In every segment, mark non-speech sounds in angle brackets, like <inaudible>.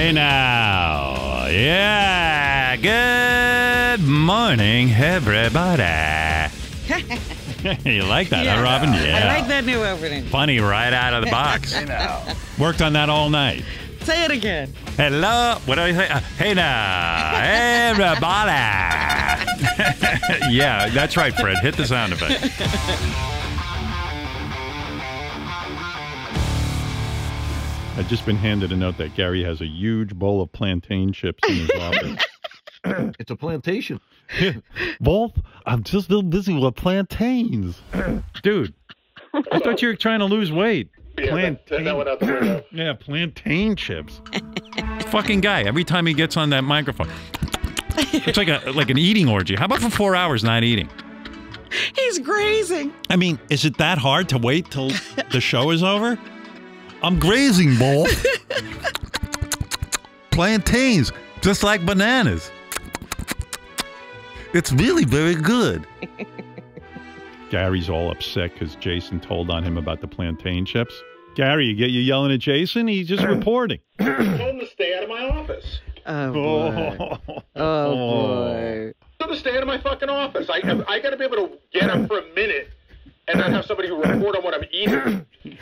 Hey now. Yeah. Good morning, everybody. <laughs> you like that, huh, Robin? Yeah. I like that new opening. Funny right out of the box. <laughs> Worked on that all night. Say it again. Hello. What do I say? Uh, hey now, everybody. <laughs> yeah, that's right, Fred. Hit the sound effect. I've just been handed a note that Gary has a huge bowl of plantain chips in his office. <laughs> It's a plantation. Wolf, I'm just still busy with plantains. Dude, I thought you were trying to lose weight. Plantain. <clears throat> Yeah, plantain chips. Fucking guy. Every time he gets on that microphone, it's like a like an eating orgy. How about for four hours not eating? He's grazing. I mean, is it that hard to wait till the show is over? I'm grazing, Wolf. <laughs> Plantains, just like bananas. It's really very good. <laughs> Gary's all upset because Jason told on him about the plantain chips. Gary, you get you yelling at Jason? He's just <clears throat> reporting. told him to stay out of my office. Oh <laughs> boy. Oh, oh boy. Told him to stay out of my fucking office. I I got to be able to get up for a minute and not have somebody who report on what I'm eating. <laughs>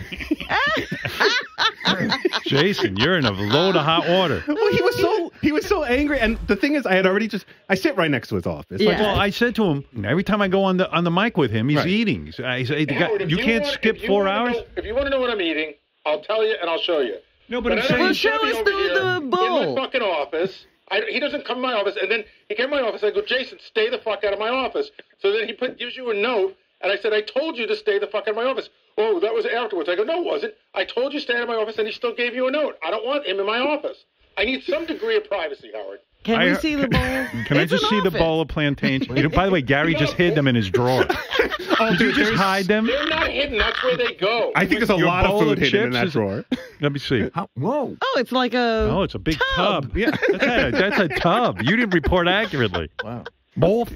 Jason, you're in a load of hot water. Well, he was so he was so angry, and the thing is, I had already just I sit right next to his office. Like, Yeah. Well, I said to him every time I go on the on the mic with him, he's Right. eating. I say, the guy- Howard, if you can't want- skip you four hours. know- if you want to know what I'm eating, I'll tell you and I'll show you. No, but, But I'm saying, Well, show us over the- here the in bowl. my fucking office. I, he doesn't come to my office, and then he came to my office. I go, Jason, stay the fuck out of my office. So then he put gives you a note, and I said, I told you to stay the fuck out of my office. Oh, that was afterwards. I go, no, it wasn't. I told you to stay in my office, and he still gave you a note. I don't want him in my office. I need some degree of privacy, Howard. Can I- we see the bowl? <laughs> Can I just an see the office. bowl of plantains? You know, by the way, Gary just hid them in his drawer. oh, <laughs> Did you just hide them? They're not hidden. That's where they go. I think there's a Your lot of food of hidden in chips that is- drawer. <laughs> Let me see. How, whoa. Oh, it's like a. Oh, it's a big Tub. tub. Yeah, that's a, that's a tub. You didn't report accurately. Wow. Bowl.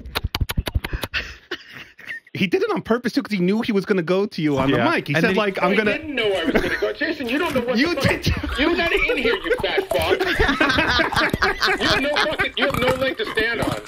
He did it on purpose too, because he knew he was going to go to you on Yeah. the mic. He And said then he- like, Oh, "I'm gonna." didn't know I was going to go. Jason, you don't know what <laughs> You the fuck. did. <laughs> You're not in here, you fat fuck. <laughs> you have no fucking. You have no leg to stand on.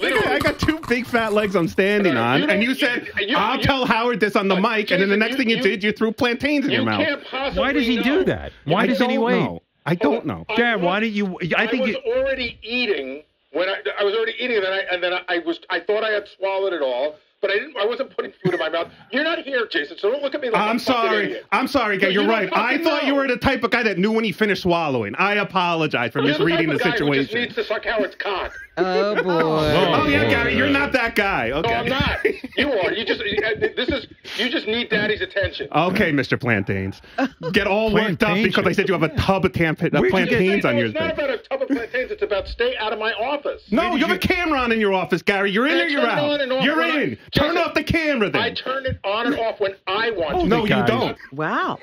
Literally. I got two big fat legs I'm standing No, on, you and you don't- said, you- you- "I'll you- tell Howard this on the But, mic," and then the next you- thing you, you- did, you threw plantains in You your mouth. can't. Why does he know. do that? Why I doesn't he don't wait? know. I don't oh, know. I Dad, why did you? I I, think was you. already eating when I, I was already eating, and then I and then I, I was I thought I had swallowed it all, but I didn't. I wasn't putting food in my mouth. You're not here, Jason, so don't look at me like I'm a fucking sorry. idiot. I'm sorry, guy. No, You're you right. I fucking thought you were the type of guy that knew when he finished swallowing. I apologize for You're the misreading type the of guy who just situation. needs to suck Howard's cock. Oh boy. Oh yeah, Oh, Gary, you're not that guy. Okay. No, I'm not. <laughs> You are. You just. This is. You just need daddy's attention. Okay, Mr. Plantains. Get all worked up because I said you have a tub of tam- uh, Where'd you get- plantains no, on your it's not thing. about a tub of plantains. It's about stay out of my office. No, you have a camera on in your office, Gary. You're in I or you're out? on and off You're when I- in. Turn off the camera then. I turn it on and off when I want to. no, you guys. don't. Wow.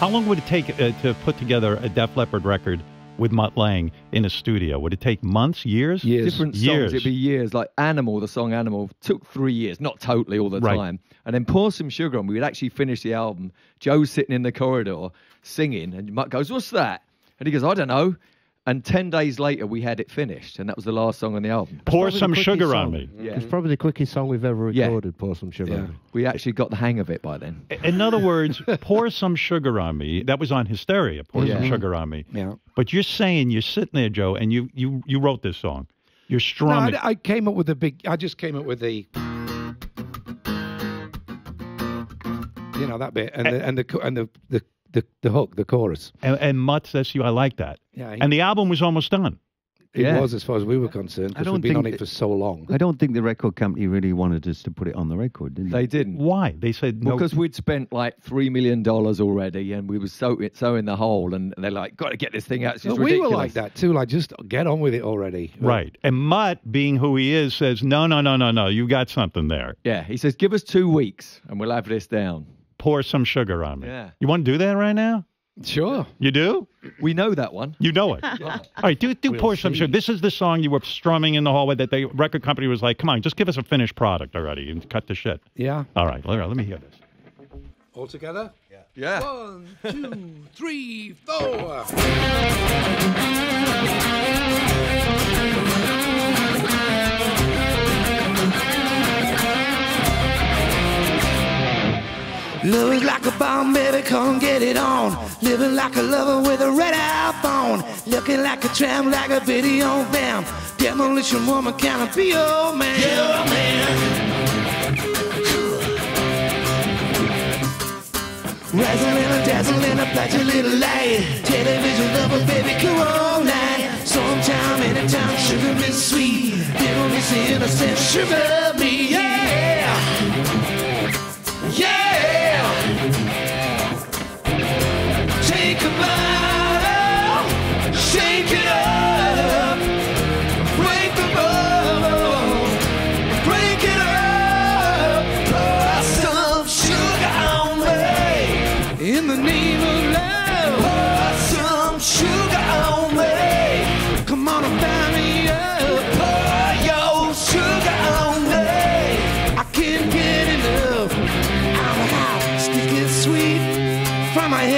How long would it take uh, to put together a Def Leppard record with Mutt Lange in a studio? Would it take months, years? Years. Different songs. Years. It'd be years. Like Animal, the song Animal, took three years. Not totally all the Right. time. And then Pour Some Sugar on. We'd actually finish the album. Joe's sitting in the corridor singing, and Mutt goes, What's that? And he goes, I don't know. And 10 days later, we had it finished. And that was the last song on the album. Pour some the quickest sugar on me. Yeah. It's probably the quickest song we've ever Yeah. recorded. Pour some sugar. Yeah. on me. We actually got the hang of it by then. In other words, pour some sugar on me. That was on Hysteria. Pour some sugar on me. Yeah. But you're saying you're sitting there, Joe, and you you you wrote this song. You're No, strumming. I, I came up with a big. I just came up with the. You know that bit and the and the and the the, the, the hook, the chorus. and, and Mutt says to you, I like that. Yeah, he- And the album was almost done. It Yeah. was as far as we were concerned because we've been on it for so long. I don't think the record company really wanted us to put it on the record, did They They didn't. Why? They said no. Because we'd spent like three million dollars already, and we were so so in the hole, and they're like, "Got to get this thing out." It's just But we ridiculous. were like that too. Like, just get on with it already. Right. And Mutt, being who he is, says, no, no, no, no, no. You got something there. Yeah, he says, "Give us two weeks, and we'll have this down." Pour some sugar on me. Yeah. You want to do that right now? Sure. You do? We know that one. You know it. <laughs> All right, do do pour some sugar. This is the song you were strumming in the hallway that the record company was like, come on, just give us a finished product already and cut the shit. Yeah. All right, all right let me hear this. All together? Yeah. Yeah. One, two, <laughs> three, four. Love is like a bomb, baby, come get it on. Living like a lover with a red iPhone. Looking like a tram, like a video bam. Demolition woman, can I be your man? Your man. Razzling and dazzling, a flash a little light. Television lover, baby, come on now. Sometime, anytime, sugar is sweet. Little miss innocent, sugar me, yeah. Yeah!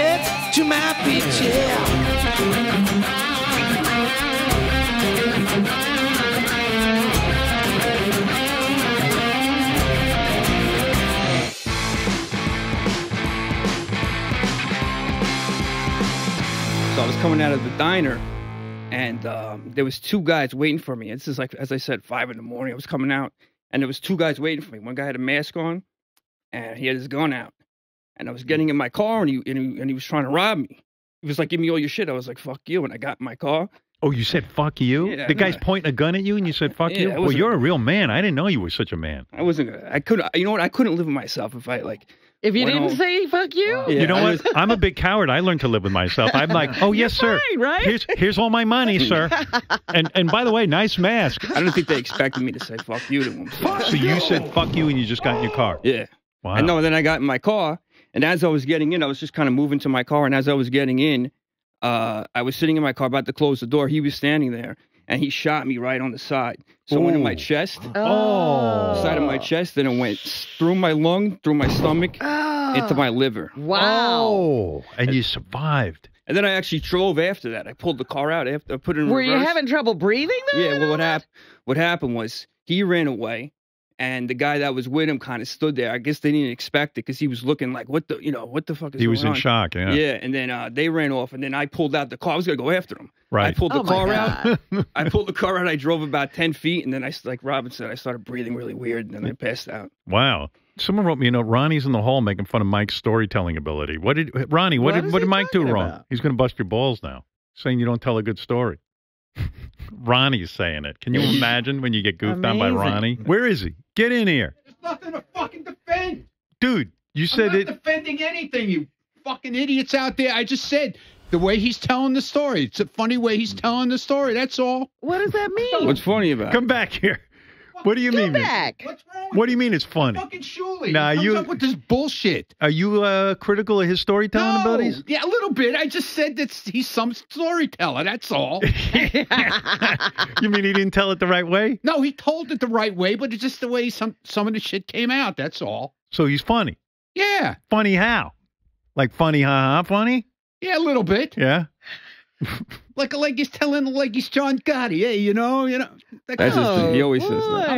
Head to my feet, yeah. So I was coming out of the diner, and um, there was two guys waiting for me. This is like, as I said, five in the morning. I was coming out, and there was two guys waiting for me. One guy had a mask on, and he had his gun out. And I was getting in my car, and he and he, and he was trying to rob me. He was like, "Give me all your shit." I was like, "Fuck you!" And I got in my car. Oh, you said fuck you? Yeah, the guy's pointing a gun at you and you said fuck Yeah, you? I Well, you're a real man. I didn't know you were such a man. I wasn't. I couldn't. You know what? I couldn't live with myself if I like. If you didn't home- say fuck you, Yeah, you know I what? was- I'm a big coward. I learned to live with myself. I'm like, oh <laughs> yes, sir. fine, right? Here's here's all my money, sir. <laughs> And and by the way, nice mask. I don't think they expected me to say "fuck you" to them. So. So you said fuck you and you just got in your car. Yeah. Wow. I know. Then I got in my car, and as I was getting in, I was just kind of moving to my car. And as I was getting in, uh, I was sitting in my car about to close the door. He was standing there, and he shot me right on the side. So it went in my chest, Oh. side of my chest, then it went through my lung, through my stomach, Oh. into my liver. Wow. Oh, and you survived. And then I actually drove after that. I pulled the car out after I put it in Were you having trouble breathing? Though, Yeah, well, what happened? What happened was he ran away, and the guy that was with him kind of stood there. I guess they didn't expect it because he was looking like, "What the, you know, what the fuck is He was in on?" shock. Yeah. Yeah, and then uh, they ran off, and then I pulled out the car. I was gonna go after him. Right. I pulled the Oh my car out. God. <laughs> I pulled the car out. I drove about ten feet, and then I, like Robin said, I started breathing really weird, and then I passed out. Wow. Someone wrote me a note. Ronnie's in the hall making fun of Mike's storytelling ability. What did Ronnie? What, What did what did Mike do talking wrong? about? He's going to bust your balls now, saying you don't tell a good story. Ronnie's saying it. Can you imagine when you get goofed on by Ronnie? Where is he? Get in here, There's nothing to fucking defend. dude. You I'm said not it. defending anything, you fucking idiots out there. I just said the way he's telling the story. It's a funny way he's telling the story. That's all. What does that mean? What's funny about? it? Come back here. What do you Come mean? back. What's wrong with What do you mean it's funny? fucking Shuli? Nah, you- up with this bullshit. Are you uh, critical of his storytelling No. abilities? Yeah, a little bit. I just said that he's some storyteller. That's all. <laughs> you mean he didn't tell it the right way? no, he told it the right way, but it's just the way some some of the shit came out. That's all. So he's funny. Yeah, Funny how? Like funny, ha ha, funny? yeah, a little bit. Yeah. Like like he's telling like he's John Gotti. Hey, you know, you know. That That's kind his of- He oh, always says that.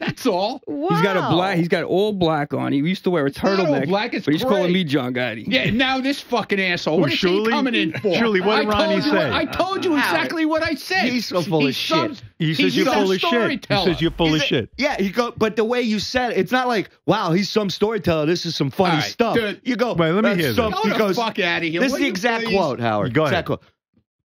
I'm all- Boy. That's all. He's got a black. He's got all black on. He used to wear a not all turtleneck. black, it's but he's calling me John Gotti. Yeah, now this fucking asshole. Oh, what Who, is he coming in for? Shuli, what I did Ronnie told you, say? I told you exactly what I said. He's so full of shit. some- He says he's you're some full of shit. He says you're full of Is shit. Yeah, he go, but the way you said it, it's not like, wow, he's some storyteller. This is some funny All right, stuff. dude. You go, Wait, let me hear some, this. Go He the goes, fuck out of here. this is the exact please? quote, Howard. Go ahead. Exact quote.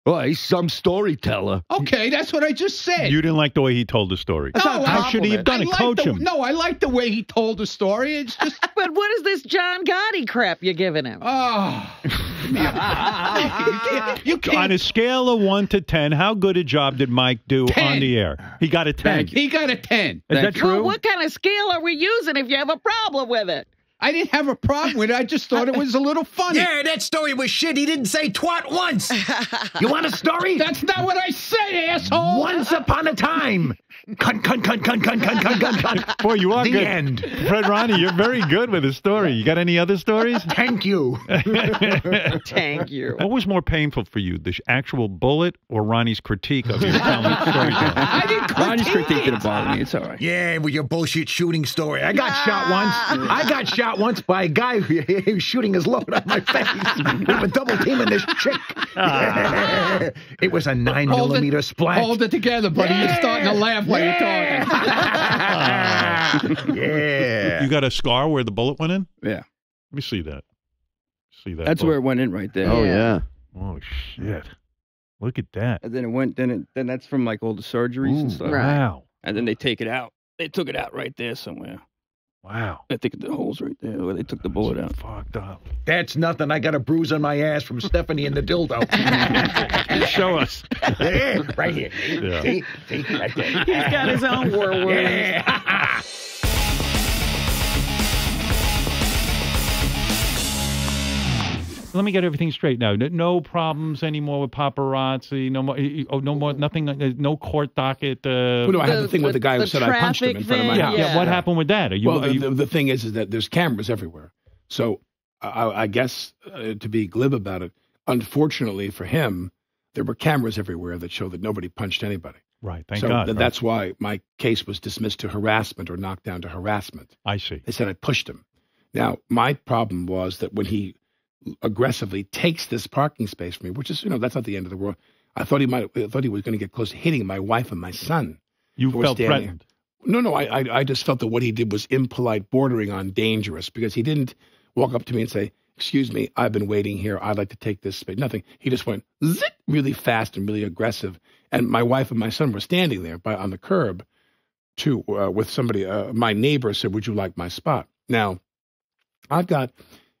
Oh, he's some storyteller. Okay, that's what I just said. You didn't like the way he told the story. No, I- How should he have done I it? like Coach the, him. No, I like the way he told the story. It's just, <laughs> But what is this John Gotti crap you're giving him? oh. <laughs> you can't. You On can't a scale of one to ten, how good a job did Mike do Ten. on the air? He got a ten. He got a 10. Is that Thank you. true? Well, what kind of scale are we using if you have a problem with it? I didn't have a problem with it. I just thought it was a little funny. Yeah, that story was shit. He didn't say twat once. <laughs> you want a story? That's not what I said, asshole. Once upon a time. Cunt, cunt, cunt, cunt, cunt, cunt, cunt, cunt, cunt. Boy, you are The good. end. Fred Ronnie, you're very good with a story. You got any other stories? Thank you. Thank you. What was more painful for you, the actual bullet or Ronnie's critique of your <laughs> talent storytelling? I didn't Ronnie's critique didn't bother me. It's all right. Yeah, with your bullshit shooting story. I got shot once. I got shot once by a guy who <laughs> he was shooting his load on my face. we were double teaming this chick. Ah. <laughs> it was a nine Hold it- millimeter splat. Hold it together, buddy. You're starting to laugh while you're talking. <laughs> yeah. You got a scar where the bullet went in? Yeah. Let me see that. See that. That's where it went in right there. Oh yeah. Oh shit! Look at that. And then it went. Then it. Then that's from like all the surgeries and Ooh, stuff. Wow! And then they take it out. They took it out right there somewhere. Wow! I think the holes right there where they took the bullet out. Fucked up. That's nothing. I got a bruise on my ass from Stephanie and the dildo. <laughs> Show us. Yeah, right here. Yeah. See? See? Right there. He's got his own war wounds. Yeah. Let me get everything straight now. No- No problems anymore with paparazzi. No more. Oh, no more. Nothing. uh, No court docket. Uh, Well, no, I had The- the thing with the- the guy who said I punched him in front of my thing, house. yeah. What Yeah. happened with that? Are you? well, are the, you- the, the thing is, is that there's cameras everywhere. So I, I guess uh, to be glib about it, unfortunately for him, there were cameras everywhere that show that nobody punched anybody. right. Thank so God. th- right. that's why my case was dismissed to harassment or knocked down to harassment. I see. They said I pushed him. Now my problem was that when he aggressively takes this parking space from me, which is you know that's not the end of the world. I thought he might. I thought he was going to get close to hitting my wife and my son. You felt threatened. no, no, I, I, I just felt that what he did was impolite, bordering on dangerous, because he didn't walk up to me and say, "Excuse me, I've been waiting here. I'd like to take this space." Nothing. He just went zit really fast and really aggressive, and my wife and my son were standing there by on the curb, too, uh, with somebody. Uh, my neighbor said, "Would you like my spot?" Now, I've got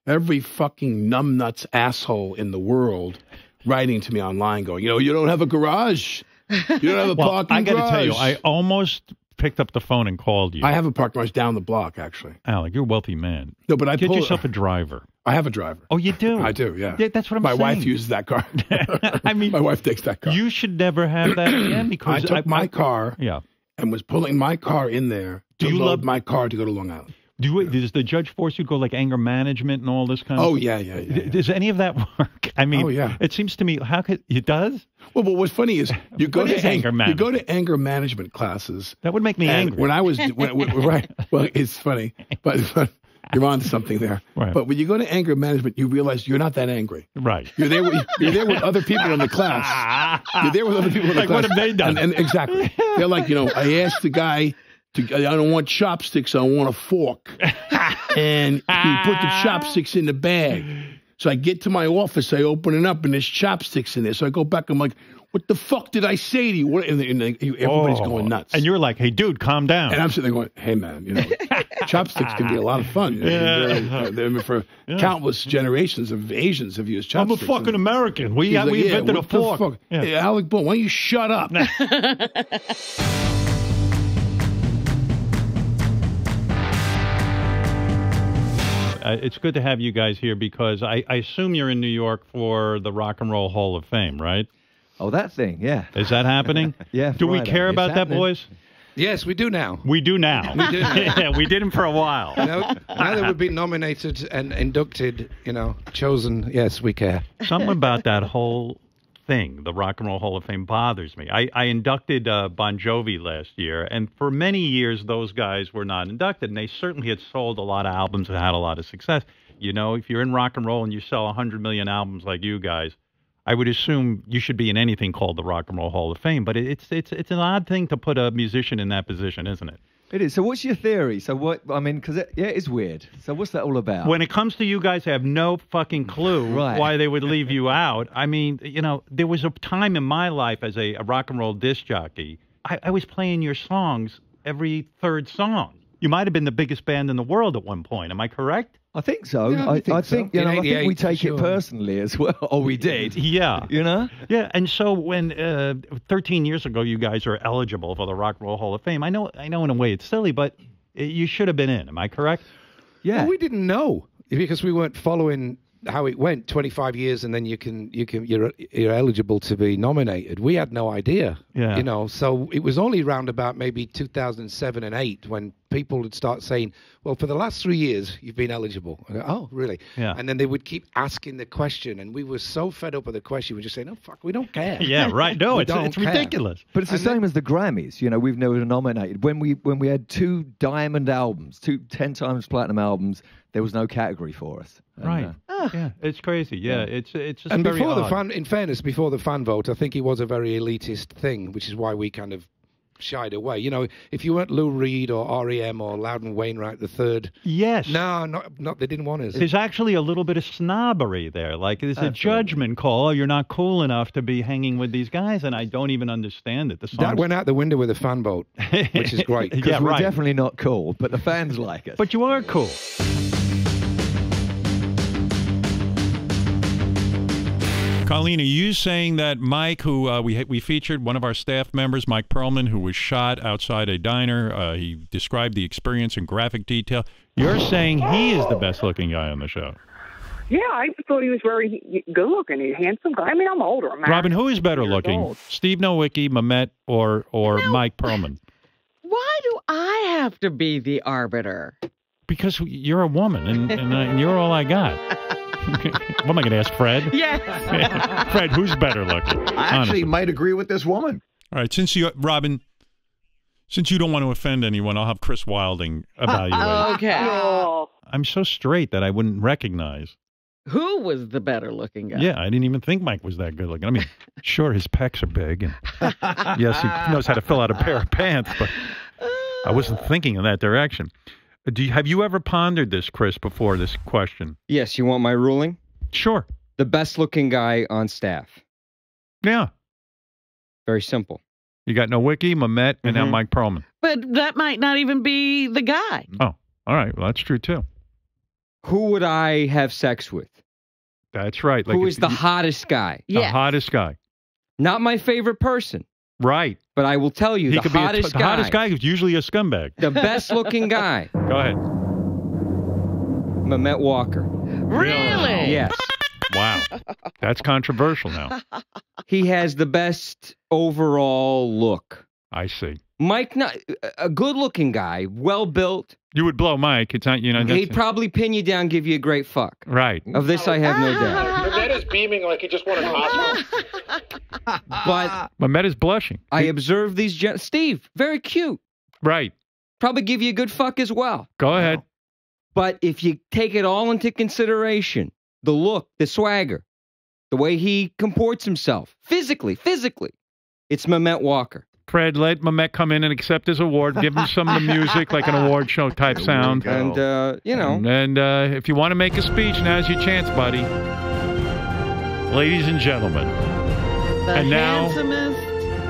every fucking numbnuts asshole in the world writing to me online, going, "You know, you don't have a garage." You don't have a <laughs> Well, parking I got to tell you, I almost picked up the phone and called you. I have a parking garage down the block, actually. Alec, you're a wealthy man. No, but I Get pull, yourself a <laughs> driver. I have a driver. Oh, you do? I do, yeah. Yeah, that's what I'm My saying. My wife uses that car. <laughs> I mean, my wife takes that car. You should never have that again <clears throat> I because took my car Yeah. and was pulling my car in there to Do you load love- my car to go to Long Island. Do you, does the judge force you to go like anger management and all this kind of? Oh stuff? yeah, yeah, yeah. Does any of that <laughs> work? I mean, Oh, yeah. It seems to me how could it does? Well, but what's funny is <laughs> you go to anger you go management? to anger management classes. That would make me angry. When I was when, when- <laughs> right, well, it's funny, but, but you're on something there. Right. But when you go to anger management, you realize you're not that angry. Right. You're there. With, you're there with other people in the class. You're there with other people in the Like, class. what have they done? And, and exactly, they're like, you know, I asked the guy. To, I don't want chopsticks. I want a fork. <laughs> and he put the chopsticks in the bag. So I get to my office. I open it up, and there's chopsticks in there. So I go back. I'm like, "What the fuck did I say to you?" What? And, and everybody's Oh. going nuts. And you're like, hey, dude, calm down. And I'm sitting there going, "Hey, man, you know, <laughs> chopsticks can be a lot of fun. You know, Yeah. very- uh, mean, for Yeah. countless generations of Asians have used chopsticks. I'm a fucking And American. We, he's like, we yeah, invented a fork. Yeah. Hey, Alec Bull, why don't you shut up? <laughs> Uh, it's good to have you guys here because I, I assume you're in New York for the Rock and Roll Hall of Fame, right? Oh, that thing, yeah. Is that happening? <laughs> Yeah, Do we Friday. care It's about that, happening. boys? Yes, we do now. We do now. We do <laughs> yeah, we didn't for a while. You know, now that we've been nominated and inducted, you know, chosen, yes, we care. Something about that whole thing, the Rock and Roll Hall of Fame, bothers me. I, I inducted uh, Bon Jovi last year, and for many years, those guys were not inducted, and they certainly had sold a lot of albums and had a lot of success. You know, if you're in rock and roll and you sell 100 million albums like you guys, I would assume you should be in anything called the Rock and Roll Hall of Fame. But it's it's it's an odd thing to put a musician in that position, isn't it? It is. So, what's your theory? So, what? I mean, because it, yeah, it's weird. So, what's that all about? When it comes to you guys, I have no fucking clue <laughs> Right. why they would leave you out. I mean, you know, there was a time in my life as a, a rock and roll disc jockey, I, I was playing your songs every third song. You might have been the biggest band in the world at one point. Am I correct? I think so. Yeah, I I, think I so. think you know. I think we take sure. it personally as well. or we <laughs> did. Yeah. You know. Yeah, and so when uh, 13 years ago you guys are eligible for the Rock and Roll Hall of Fame, I know, I know in a way it's silly, but you should have been in. Am I correct? Yeah. Well, we didn't know because we weren't following how it went. Twenty five years, and then you can you can you're you're eligible to be nominated. We had no idea. Yeah. You know, so it was only around about maybe two thousand seven and eight when people would start saying, "Well, for the last three years, you've been eligible." I go, oh, really? Yeah. And then they would keep asking the question, and we were so fed up with the question, we just say, "No, fuck, we don't care." <laughs> Yeah, right. No, <laughs> it's it's care. ridiculous. But it's the same as the Grammys. You know, we've never nominated. When we when we had two diamond albums, two ten times platinum albums, there was no category for us. And, Right. uh, Yeah, it's crazy. Yeah, it's it's just and very before the odd. fan, in fairness, before the fan vote, I think it was a very elitist thing, which is why we kind of shied away. You know, if you weren't Lou Reed or REM or Loudon Wainwright the third, Yes. no, not not they didn't want us. There's actually a little bit of snobbery there. Like there's a judgment call. Oh, you're not cool enough to be hanging with these guys, and I don't even understand it. The that went out the window with a fan vote, which is <laughs> great. Yeah, we're right. definitely not cool, but the fans like us. But you are cool. Colleen, are you saying that Mike, who uh, we we featured, one of our staff members, Mike Perlman, who was shot outside a diner, uh, he described the experience in graphic detail. You're saying he is the best-looking guy on the show, Yeah, I thought he was very good looking, He's a handsome guy. I mean, I'm older. I'm Robin? Who is better-looking, old. Steve Nowicki, Memet, or or Mike Perlman? Why do I have to be the arbiter? Because you're a woman, and and, uh, and you're all I got. <laughs> what am I going to ask Fred? Yes. <laughs> Fred, who's better looking? I actually Honestly. might agree with this woman. All right, since you, Robin, since you don't want to offend anyone, I'll have Chris Wilding evaluate. okay. I'm so straight that I wouldn't recognize. Who was the better looking guy? Yeah, I didn't even think Mike was that good looking. I mean, <laughs> sure, his pecs are big, and <laughs> yes, he knows how to fill out a pair of pants, but I wasn't thinking in that direction. Do you, have you ever pondered this, Chris, before this question? Yes, you want my ruling? Sure. The best looking guy on staff. Yeah. Very simple. You got Nowicki, Memet, and now Mhm. Mike Perlman. But that might not even be the guy. Oh, all right. Well, that's true too. Who would I have sex with? That's right. Who if is the you- hottest guy? the hottest guy? Not my favorite person, Right. but I will tell you He the could be a, hottest the guy. hottest guy is usually a scumbag. The best looking <laughs> guy. Go ahead. Memet Walker. Really? Yes. Wow. That's controversial now. He has the best overall look. I see. Mike, not a good looking guy, well built. You would blow Mike. It's not, you know, He'd probably pin you down, give you a great fuck. right. Of this, I have no oh, doubt. Memet is beaming like he just won an <laughs> Oscar. But Memet is blushing. I observe these. Gen- Steve, very cute. Right. Probably give you a good fuck as well. Go ahead. But if you take it all into consideration, the look, the swagger, the way he comports himself, physically, physically, it's Memet Walker. Fred, let Memet come in and accept his award. Give him some of the music, like an award show type sound. And, uh, you know. And, and, uh, if you want to make a speech, now's your chance, buddy. Ladies and gentlemen, The And now-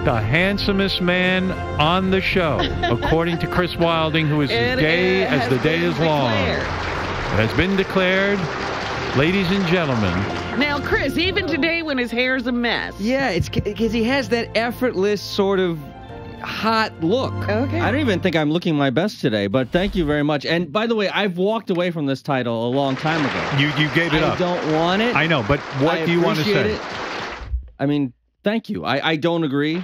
the handsomest man on the show, <laughs> according to Chris Wilding, who is as It gay has as the day is long. declared. It has been declared. Ladies and gentlemen, Now, Chris, even today when his hair's a mess. Yeah, it's because he has that effortless sort of hot look. Okay. I don't even think I'm looking my best today, but thank you very much. And by the way, I've walked away from this title a long time ago. you, you gave it I up. don't want it. I know, but what I do you want to appreciate say? it. I mean, thank you. I, I don't agree.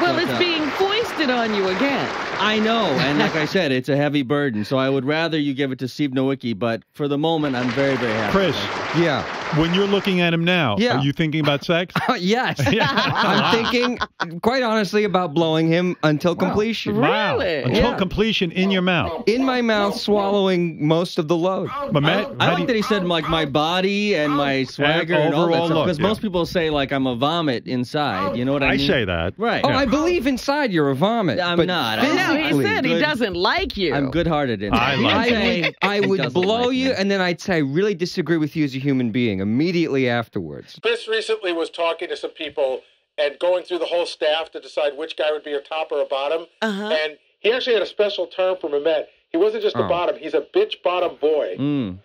Well, but, it's uh, being foisted on you again. I know, <laughs> and like I said, it's a heavy burden. So I would rather you give it to Steve Nowicki, but for the moment, I'm very, very happy. Chris, Yeah. When you're looking at him now, Yeah. are you thinking about sex? <laughs> Oh, yes. <laughs> <laughs> I'm thinking, quite honestly, about blowing him until completion. Wow. Really? Until Yeah. completion in your mouth. In my mouth, swallowing most of the load. Memet, I how like you- that he said like my body and my swagger and all that stuff because yeah. most people say like I'm a vomit inside. You know what I, I mean? I say that. Right. Oh, Yeah. I believe inside you're a vomit. I'm but not. No, he physically- said he doesn't like you. I'm good-hearted in I like I say would, I would blow like you, me. and then I'd say I really disagree with you as a human being immediately afterwards. Chris recently was talking to some people and going through the whole staff to decide which guy would be a top or a bottom. Uh-huh. And he actually had a special term for Memet. He wasn't just a Oh. bottom; he's a bitch bottom boy. Mm.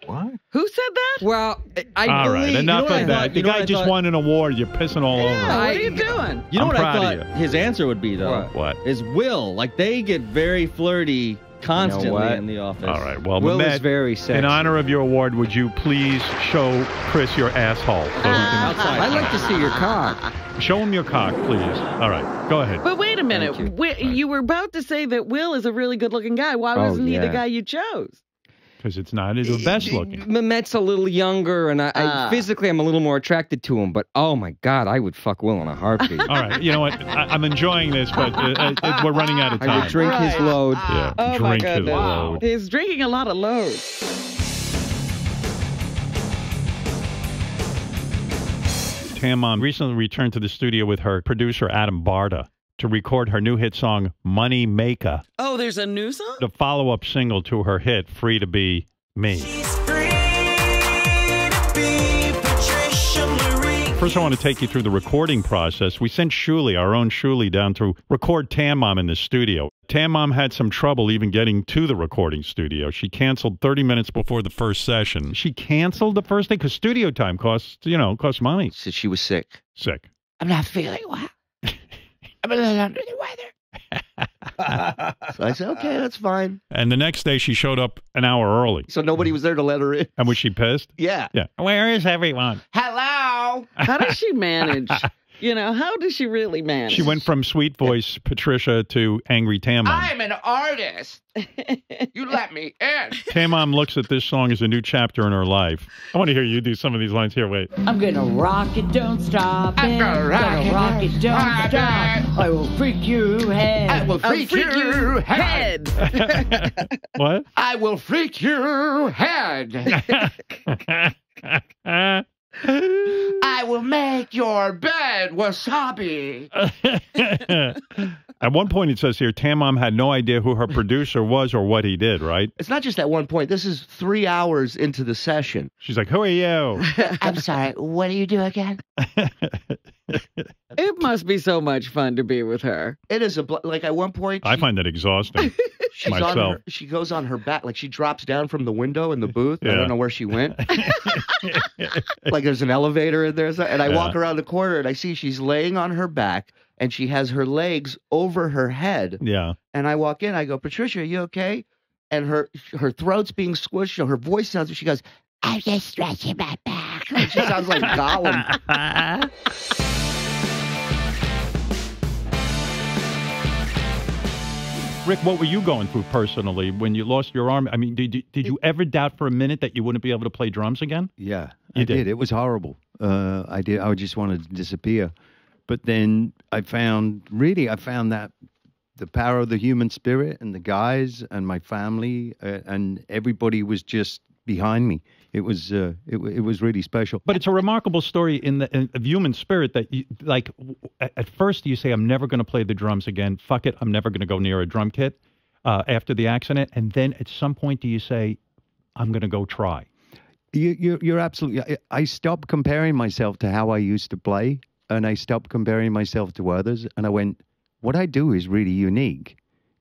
Who said that? Well, I All believe. right, you know enough what I of thought- that. The guy just thought- won an award. You're pissing all over him. Yeah, what I- are you doing? You know I'm what I proud thought of you. his answer would be though? What? What? Is Will like they get very flirty constantly what? in the office. All right. Well, Will Memet, is very sexy. in honor of your award, would you please show Chris your asshole? So he can- uh, I'd like to see your cock. Show him your cock, please. All right. Go ahead. But wait a minute. Wi- you. were about to say that Will is a really good looking guy. Why Oh, wasn't he the guy you chose? Because it's not the best looking. Memet's a little younger, and I, I Ah. physically I'm a little more attracted to him. But oh my God, I would fuck Will in a heartbeat. <laughs> All right. You know what? I, I'm enjoying this, but uh, uh, we're running out of I time. would drink his Right. load. Yeah. Oh my drink his goodness. load. He's drinking a lot of loads. Tan Mom recently returned to the studio with her producer Adam Barta to record her new hit song "Money Maka," Oh, there's a new song? the follow-up single to her hit "Free to Be Me." First, I want to take you through the recording process. We sent Shuli, our own Shuli, down to record Tan Mom in the studio. Tan Mom had some trouble even getting to the recording studio. She canceled 30 minutes before the first session. She canceled the first day because studio time costs, you know, costs money. Said she was sick. Sick. I'm not feeling well. I'm a little under the weather. <laughs> So I said, okay, that's fine. And the next day, she showed up an hour early. So nobody was there to let her in. And was she pissed? Yeah. Yeah. Where is everyone? Hello. How does she manage? <laughs> you know, how does she really manage? She went from sweet voice Patricia to angry Tan Mom. I'm an artist. you <laughs> let me in. Tam looks at this song as a new chapter in her life. I want to hear you do some of these lines here. Wait. I'm gonna rock it, don't stop it. I'm gonna rock it, rock it, don't rock it. stop. I will freak you head. I will I'll freak, freak you you head. <laughs> What? I will freak you head. <laughs> I will make your bed wasabi. <laughs> At one point, it says here, Tan Mom had no idea who her producer was or what he did, right? It's not just at one point. This is three hours into the session. She's like, Who are you? <laughs> I'm sorry. What do you do again? <laughs> It must be so much fun to be with her. It is a bl- like at one point. I find that exhausting <laughs> she's on her, she goes on her back, like she drops down from the window in the <laughs> booth. I don't know where she went. like there's an elevator in there, and I walk around the corner and I see she's laying on her back and she has her legs over her head. Yeah. And I walk in, I go, Patricia, are you okay? And her her throat's being squished. You know, her voice sounds. She goes, I'm just stretching my back. <laughs> she sounds like Gollum. Rick, what were you going through personally when you lost your arm? I mean, did you, did you ever doubt for a minute that you wouldn't be able to play drums again? Yeah, You I did. did. It was horrible. Uh, I did. I just wanted to disappear. But then I found, really, I found that the power of the human spirit and the guys and my family uh, and everybody was just behind me. It was, uh, it, it was really special. But it's a remarkable story in the in, of human spirit that, you, like, w- at, at first you say, "I'm never going to play the drums again. Fuck it, I'm never going to go near a drum kit." Uh, after the accident, and then at some point, do you say, "I'm going to go try"? You, you're, you're absolutely. I, I stopped comparing myself to how I used to play, and I stopped comparing myself to others. And I went, what I do is really unique.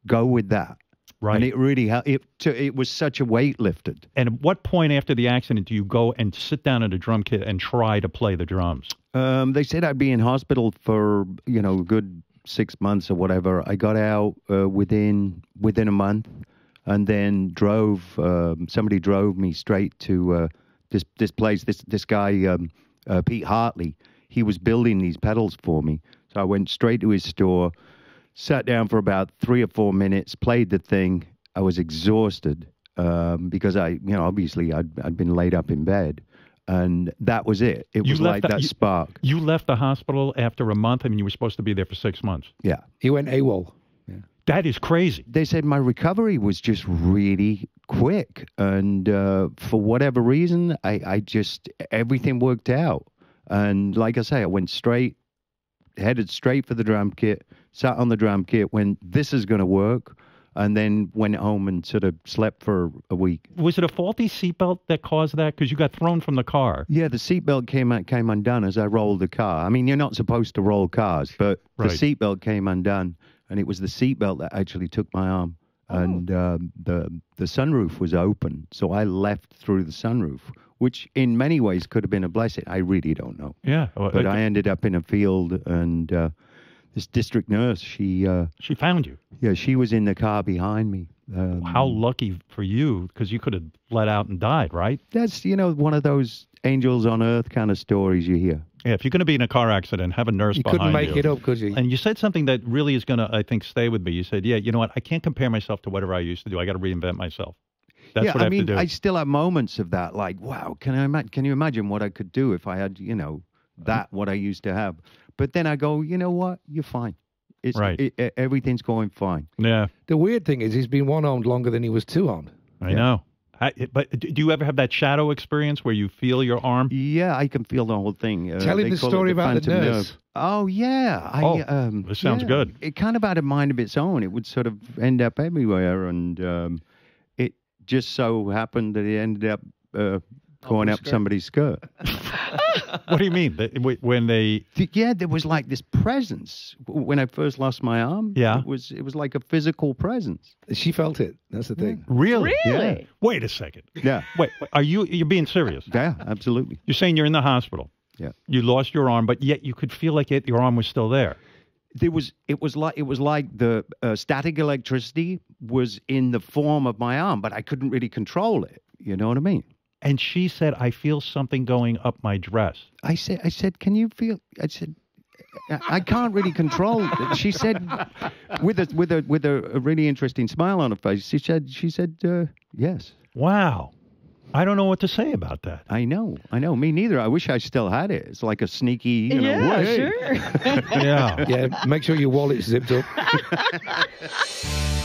Go with that. Right. And it really. It, to, it was such a weight lifted. And at what point after the accident do you go and sit down at a drum kit and try to play the drums? Um, they said I'd be in hospital for you know a good six months or whatever. I got out uh, within within a month, and then drove. Um, somebody drove me straight to uh, this this place. This this guy um, uh, Pete Hartley. He was building these pedals for me, so I went straight to his store, sat down for about three or four minutes, played the thing. I was exhausted um, because I, you know, obviously I'd I'd been laid up in bed. And that was it. It You was like the- that you- spark. You left the hospital after a month. I mean, you were supposed to be there for six months. Yeah. He went AWOL. That is crazy. They said my recovery was just really quick. And uh, for whatever reason, I, I just, everything worked out. And like I say, I went straight, headed straight for the drum kit, sat on the drum kit, went, this is going to work. And then went home and sort of slept for a week. Was it a faulty seatbelt that caused that? Because you got thrown from the car. Yeah, the seatbelt came out, came undone as I rolled the car. I mean, you're not supposed to roll cars, but Right. the seatbelt came undone, and it was the seatbelt that actually took my arm. And um, the the sunroof was open, so I left through the sunroof, which in many ways could have been a blessing. I really don't know. Yeah. well, But I ended up in a field, and uh, this district nurse, she uh, she found you. Yeah, she was in the car behind me. Um, How lucky for you, because you could have let out and died, right? That's you know one of those angels on earth kind of stories you hear. Yeah, if you're going to be in a car accident, have a nurse You behind couldn't make you. it up, could you? And you said something that really is going to, I think, stay with me. You said, "Yeah, you know what? I can't compare myself to whatever I used to do. I got to reinvent myself." That's yeah, what I, have mean, to do. I still have moments of that. Like, wow, can I ima- can you imagine what I could do if I had, you know, that what I used to have? But then I go, you know what? You're fine. It's Right. It, it- everything's going fine. yeah, The weird thing is, he's been one armed longer than he was two armed. I know. I, but do do you ever have that shadow experience where you feel your arm? Yeah, I can feel the whole thing. Uh, Tell him the call it story about the phantom nurse. nerve. Oh yeah. I, Oh, um, this sounds yeah. good. It kind of had a mind of its own. It would sort of end up everywhere, and um, it just so happened that it ended up uh, going up skirt. somebody's skirt. <laughs> what do you mean? When they Yeah, there was like this presence when I first lost my arm. Yeah. it was it was like a physical presence. She felt it. That's the thing. really, Really? Wait a second. Yeah, Wait, wait, are you? You're being serious? yeah, absolutely. You're saying you're in the hospital. Yeah. You lost your arm, but yet you could feel like it. Your arm was still there. There was it was like it was like the uh, static electricity was in the form of my arm, but I couldn't really control it. You know what I mean? And she said, "I feel something going up my dress." I said, I said, can you feel? I said, I I can't really control. it." She said, with a with a with a, a really interesting smile on her face. She said, she said, uh, yes. Wow. I don't know what to say about that. I know, I know. Me neither. I wish I still had it. It's like a sneaky, you know. yeah, way. sure. <laughs> Yeah. Yeah, make sure your wallet's zipped up. <laughs>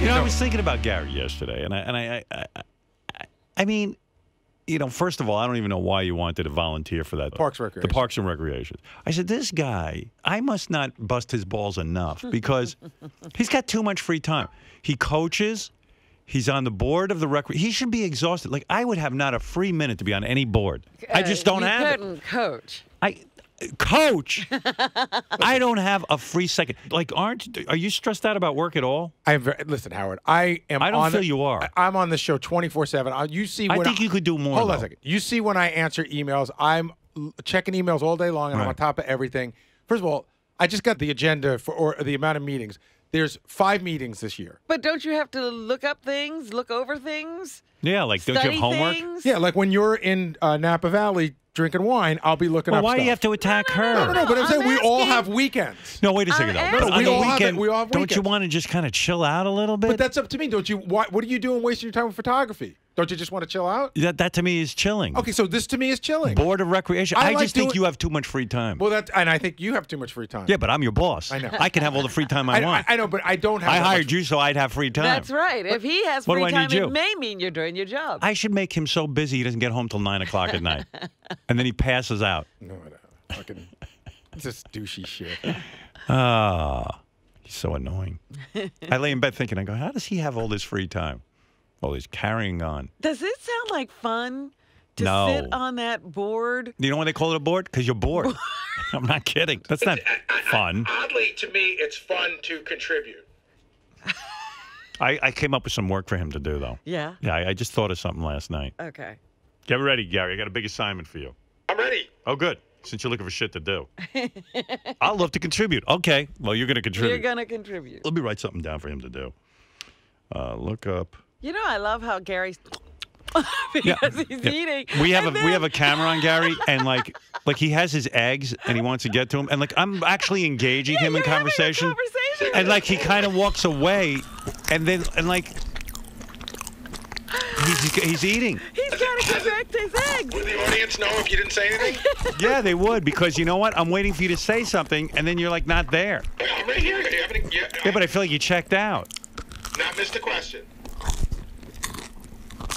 You know, I was thinking about Gary yesterday, and I and I I, I, I, mean, you know, first of all, I don't even know why you wanted to volunteer for that. Parks The Parks and Recreation. I said, this guy, I must not bust his balls enough <laughs> because he's got too much free time. He coaches. He's on the board of the rec. He should be exhausted. Like I would have not a free minute to be on any board. I just don't Uh, you have it. couldn't coach. I coach. I don't have a free second. Like, aren't are you stressed out about work at all? I'm very, listen, Howard. I am. I don't on feel the- you are. I- I'm on the show 24 seven. You see, I when think you could do more, Hold on a second. You see when I answer emails, I'm checking emails all day long, and I'm on top of everything. First of all, I just got the agenda for or the amount of meetings. There's five meetings this year. But don't you have to look up things, look over things? Yeah, like don't you have homework? things? Yeah, like when you're in uh, Napa Valley drinking wine, I'll be looking Well, up. why do you have to attack her? No, no, no. But I'm, I'm saying we all have weekends. No, wait a second. I'm though. No, no, on we the all have it. weekend, We all have don't you want to just kind of chill out a little bit? But that's up to me. Don't you? Why, what are you doing wasting your time with photography? Don't you just want to chill out? that, that to me is chilling. Okay, so this to me is chilling. Board of Recreation. I I, like just think you have too much free time. Well, that and I think you have too much free time. yeah, but I'm your boss. I know. I can have all the free time I, I, I, want. I know, but I don't have. I that hired much- you so I'd have free time. That's right. If he has What free time, it may mean you're doing your job. I should make him so busy he doesn't get home till nine o'clock at night, <laughs> and then he passes out. No, no, fucking, it's <laughs> just douchey shit. Ah, he's so annoying. I lay in bed thinking, I go, how does he have all this free time? Well, he's carrying on. Does it sound like fun to No. sit on that board? Do you know why they call it a board? Because you're bored. <laughs> <laughs> I'm not kidding. That's not fun. Oddly, to me, it's fun to contribute. <laughs> I, I came up with some work for him to do, though. Yeah. Yeah, I, I just thought of something last night. Okay. Get ready, Gary. I got a big assignment for you. I'm ready. Oh, good. Since you're looking for shit to do, I'll love to contribute. Okay. Well, you're going to contribute. You're gonna contribute. Let me write something down for him to do. Uh, look up. You know, I love how Gary's <laughs> because he's Yeah. eating. We have a and we have a camera on Gary, <laughs> and like like he has his eggs, and he wants to get to him, and like I'm actually engaging him in conversation, conversation. and like he kind of walks away, and then and like he's he's eating. He's got to correct his eggs. Would the audience know if you didn't say anything? <laughs> Yeah, they would because you know what? I'm waiting for you to say something, and then you're like not there. I'm right here. You haven't, Yeah, but I feel like you checked out. not missed the question.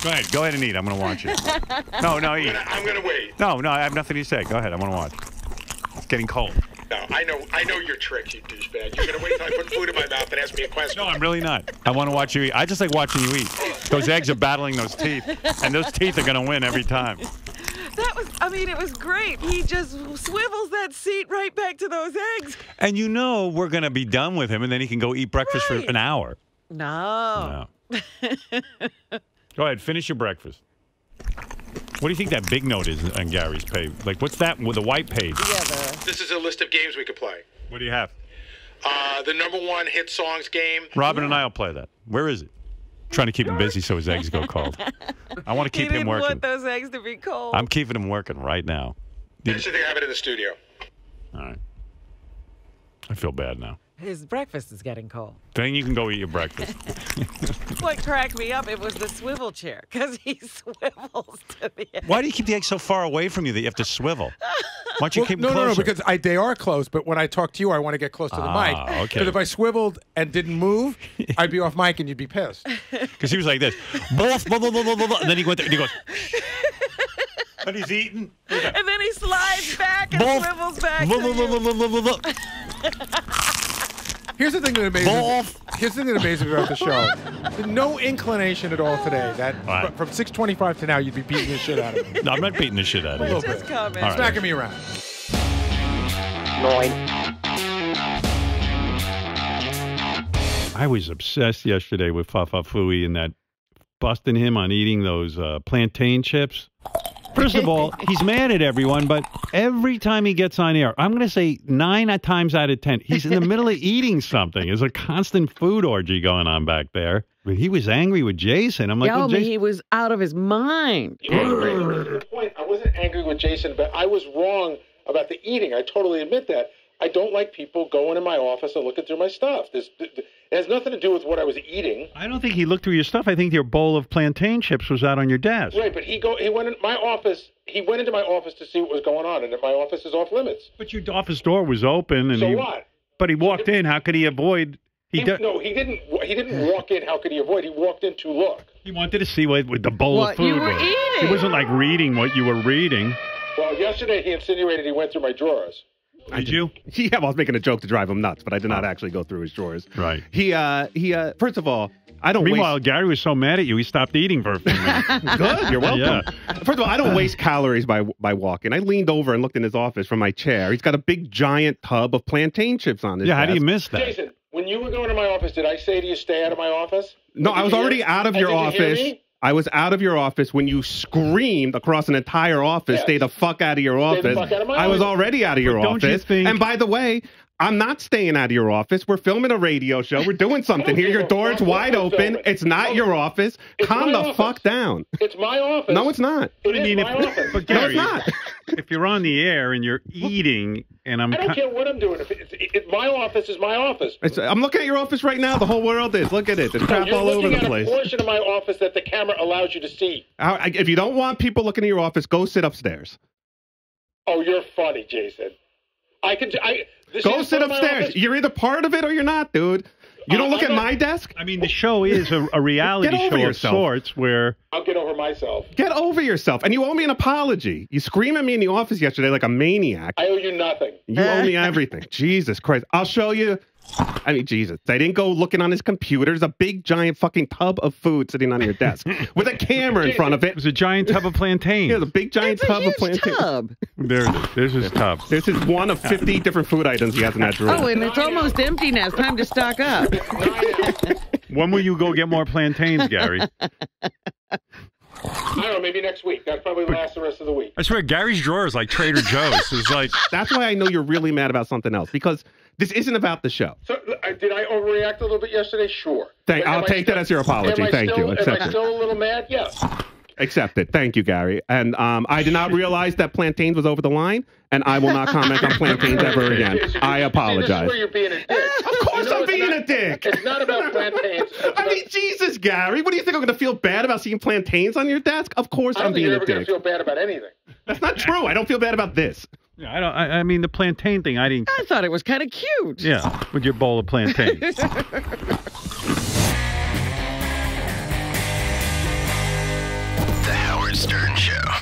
Go ahead, go ahead and eat. I'm gonna watch you. <laughs> No, no, I'm eat. I'm gonna wait. No, no, I have nothing to say. Go ahead. I want to watch. It's getting cold. No, I know, I know your tricks, you douchebag. You're gonna wait till I put food in my mouth and ask me a question. No, I'm really not. I want to watch you eat. I just like watching you eat. Those eggs are battling those teeth, and those teeth are gonna win every time. That was, I mean, it was great. He just swivels that seat right back to those eggs. And you know we're gonna be done with him, and then he can go eat breakfast for an hour. No. No. <laughs> Go ahead, finish your breakfast. What do you think that big note is on Gary's page? Like, what's that with the white page? This is a list of games we could play. What do you have? Uh, the number one hit songs game. Robin and I will play that. Where is it? trying to keep him busy so his eggs go cold. I want to keep him didn't working. want those eggs to be cold. I'm keeping him working right now. I should have it in the studio. All right. I feel bad now. His breakfast is getting cold. Then you can go eat your breakfast. <laughs> What cracked me up, it was the swivel chair, because he <laughs> swivels to the end. Why do you keep the eggs so far away from you that you have to swivel? Why don't you Well, keep no, them no, no, closer? because I, they are close. But when I talk to you, I want to get close to the Ah, mic. okay. Because if I swiveled and didn't move, I'd be off mic and you'd be pissed. <laughs> Because he was like this, blah, blah, blah, blah, blah, blah, blah, and then he went there and he goes, and he's eating. And then he slides back and Both- swivels back. Here's the thing that amazes me. Here's the thing that amazes me about the show. <laughs> No inclination at all today that All right. from 6:25 to now you'd be beating the shit out of me. No, I'm not beating the shit out of A you. Just bit. comment. All right. Smacking me around. I was obsessed yesterday with Fafa Fui and that busting him on eating those uh, plantain chips. First of all, <laughs> he's mad at everyone, but every time he gets on air, I'm going to say nine times out of ten, he's in the middle of eating something. There's a constant food orgy going on back there. But he was angry with Jason. I'm like, Yo, well, Jason, he was out of his mind. The point, I wasn't angry with Jason, but I was wrong about the eating. I totally admit that. I don't like people going in my office and looking through my stuff. This it has nothing to do with what I was eating. I don't think he looked through your stuff. I think your bowl of plantain chips was out on your desk. Right, but he go he went in my office. He went into my office to see what was going on, and my office is off limits. But your office door was open, and So he, what? But he walked in. How could he avoid? He, He, do- no, he didn't. He didn't <laughs> walk in. How could he avoid? He walked in to look. He wanted to see what, what the bowl What of food you were was. He eating. wasn't like reading what you were reading. Well, yesterday he insinuated he went through my drawers. Did you? <laughs> Yeah, well, I was making a joke to drive him nuts, but I did not actually go through his drawers. Right. He, uh, he, uh, first of all, I don't Meanwhile, waste. Gary was so mad at you, he stopped eating for a few minutes. <laughs> Good, you're welcome. Yeah. First of all, I don't waste calories by by walking. I leaned over and looked in his office from my chair. He's got a big giant tub of plantain chips on his. Yeah, how do you miss that? Jason, when you were going to my office, did I say to you stay out of my office? No, Did I you was hear- already out of and your did you hear office. Me? I was out of your office when you screamed across an entire office, Yes. "Stay the fuck out of your Stay the office." fuck out of my I was already out of your But don't you office. think- And by the way, I'm not staying out of your office. We're filming a radio show. We're doing something here. Your <laughs> a door's wide what open. It's not your office. Calm the office. fuck down. It's my <laughs> office. No, it's not. It I is mean, my if- office. but No, it's not. If you're on the air and you're eating, and I'm I don't ki- care what I'm doing. If my office is my office. It's, I'm looking at your office right now. The whole world is. Look at it. There's crap you're all over looking the at place. a portion of my office that the camera allows you to see. I- I- If you don't want people looking at your office, go sit upstairs. Oh, you're funny, Jason. I can. I this Go sit part of my upstairs. You're either part of it or you're not, dude. You don't look at my desk. I mean, the show is a, a reality Get over show yourself. of sorts where I'll get over myself. Get over yourself. And you owe me an apology. You scream at me in the office yesterday like a maniac. I owe you nothing. You owe me everything. <laughs> Jesus Christ. I'll show you. I mean, Jesus. They didn't go looking on his computer. There's a big, giant fucking tub of food sitting on your desk <laughs> with a camera in front of it it. was a giant tub of plantains. Yeah, the big, giant It's a tub of huge plantains. tub. There it is. There's his tub. This is one of 50 different food items he has in that drawer. Oh, and it's almost empty now. It's time to stock up. When will you go get more plantains, Gary? <laughs> I don't know. Maybe next week. That probably lasts the rest of the week. I swear, Gary's drawer is like Trader Joe's. It's like <laughs> That's why I know you're really mad about something else because this isn't about the show. So uh, did I overreact a little bit yesterday? Sure. Thank- I'll I take that as your apology. am I Thank still, you. Am I still a little mad? Yes. Accept it. Thank you, Gary. And um, I did not <laughs> realize that plantains was over the line, and I will not comment on plantains ever again. <laughs> I See, this is apologize. where you're being a dick. Of course I'm being a dick. It's not about plantains. It's <laughs> I mean, Jesus, Gary. What do you think I'm going to feel bad about seeing plantains on your desk? Of course I don't I'm think being you're a ever going to dick. feel bad about anything. That's not true. I don't feel bad about this. Yeah, I don't. I, I mean, the plantain thing. I didn't. I thought it was kind of cute. Yeah, with your bowl of plantains. Howard Stern Show.